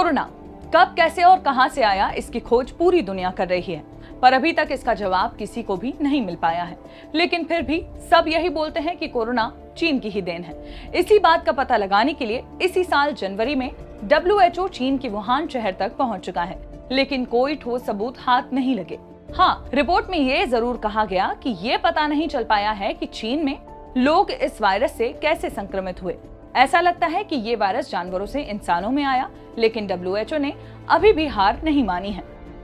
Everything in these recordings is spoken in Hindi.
कोरोना। कब, कैसे और कहाँ से आया, इसकी खोज पूरी दुनिया कर रही है। पर अभी तक इसका जवाब किसी को भी नहीं मिल पाया है। लेकिन फिर भी सब यही बोलते हैं कि कोरोना चीन की ही देन है। इसी बात का पता लगाने के लिए इसी साल जनवरी में डब्ल्यू चीन के वुहान शहर तक पहुँच चुका है। लेकिन कोई ठोस सबूत हाथ नहीं लगे। हाँ रिपोर्ट में ये ज़रूर कहा गया कि ये पता नहीं चल पाया है कि चीन में लोग इस वायरस से कैसे संक्रमित हुए। ऐसा लगता है कि ये वायरस जानवरों से इंसानों में आया, लेकिन डब्ल्यू ने अभी भी हार नहीं मानी है।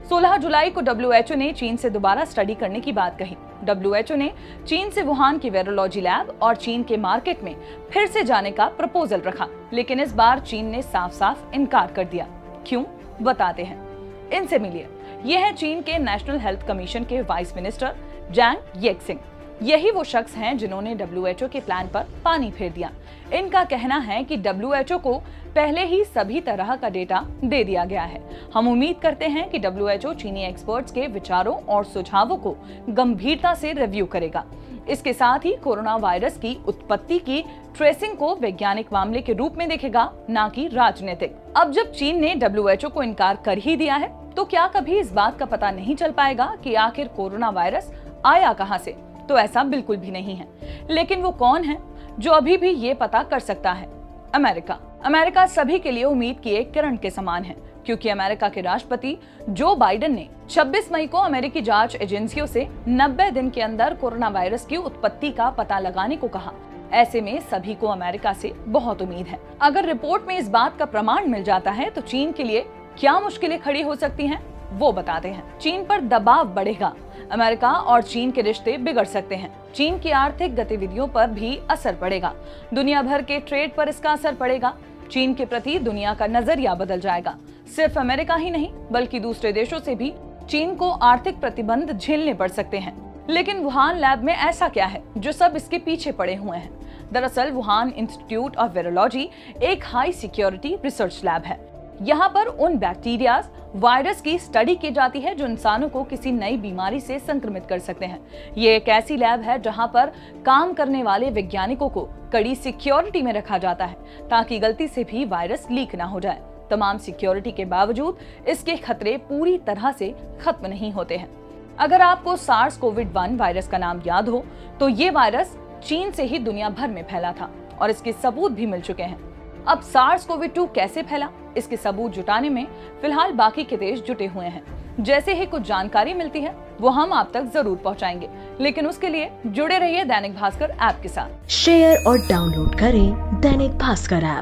16 जुलाई को डब्ल्यू ने चीन से दोबारा स्टडी करने की बात कही। डब्ल्यू ने चीन से वुहान की वेरोलॉजी लैब और चीन के मार्केट में फिर से जाने का प्रपोजल रखा, लेकिन इस बार चीन ने साफ़ साफ़ इनकार कर दिया। क्यों? बताते हैं। इनसे मिलिए। ये है चीन के नेशनल हेल्थ कमीशन के वाइस मिनिस्टर जैंग येक्सिंग। यही वो शख्स हैं जिन्होंने डब्ल्यू के प्लान पर पानी फेर दिया। इनका कहना है कि डब्ल्यू को पहले ही सभी तरह का डेटा दे दिया गया है। हम उम्मीद करते हैं कि डब्ल्यू चीनी एक्सपर्ट्स के विचारों और सुझावों को गंभीरता से रिव्यू करेगा। इसके साथ ही कोरोना वायरस की उत्पत्ति की ट्रेसिंग को वैज्ञानिक मामले के रूप में देखेगा, न कि राजनीतिक। अब जब चीन ने डब्ल्यू को इनकार कर ही दिया है तो क्या कभी इस बात का पता नहीं चल पाएगा कि आखिर कोरोना वायरस आया कहाँ से? तो ऐसा बिल्कुल भी नहीं है। लेकिन वो कौन है जो अभी भी ये पता कर सकता है? अमेरिका। अमेरिका सभी के लिए उम्मीद की एक किरण के समान है, क्योंकि अमेरिका के राष्ट्रपति जो बाइडेन ने 26 मई को अमेरिकी जाँच एजेंसियों से 90 दिन के अंदर कोरोना वायरस की उत्पत्ति का पता लगाने को कहा। ऐसे में सभी को अमेरिका से बहुत उम्मीद है। अगर रिपोर्ट में इस बात का प्रमाण मिल जाता है तो चीन के लिए क्या मुश्किलें खड़ी हो सकती हैं? वो बताते हैं। चीन पर दबाव बढ़ेगा। अमेरिका और चीन के रिश्ते बिगड़ सकते हैं। चीन की आर्थिक गतिविधियों पर भी असर पड़ेगा। दुनिया भर के ट्रेड पर इसका असर पड़ेगा। चीन के प्रति दुनिया का नज़रिया बदल जाएगा। सिर्फ़ अमेरिका ही नहीं, बल्कि दूसरे देशों से भी चीन को आर्थिक प्रतिबंध झेलने पड़ सकते हैं। लेकिन वुहान लैब में ऐसा क्या है, जो सब इसके पीछे पड़े हुए हैं? दरअसल वुहान इंस्टीट्यूट ऑफ़ वेरोलॉजी एक हाई सिक्योरिटी रिसर्च लैब है। यहाँ पर उन बैक्टीरिया वायरस की स्टडी की जाती है जो इंसानों को किसी नई बीमारी से संक्रमित कर सकते हैं। ये एक ऐसी लैब है जहाँ पर काम करने वाले वैज्ञानिकों को कड़ी सिक्योरिटी में रखा जाता है ताकि गलती से भी वायरस लीक ना हो जाए। तमाम सिक्योरिटी के बावजूद इसके खतरे पूरी तरह से खत्म नहीं होते हैं। अगर आपको सार्स कोविड वन वायरस का नाम याद हो तो ये वायरस चीन से ही दुनिया भर में फैला था और इसके सबूत भी मिल चुके हैं। अब सार्स कोविड टू कैसे फैला? इसके सबूत जुटाने में फ़िलहाल बाकी के देश जुटे हुए हैं। जैसे ही कुछ जानकारी मिलती है, वो हम आप तक ज़रूर पहुंचाएँगे। लेकिन उसके लिए जुड़े रहिए दैनिक भास्कर ऐप के साथ। शेयर और डाउनलोड करें दैनिक भास्कर ऐप।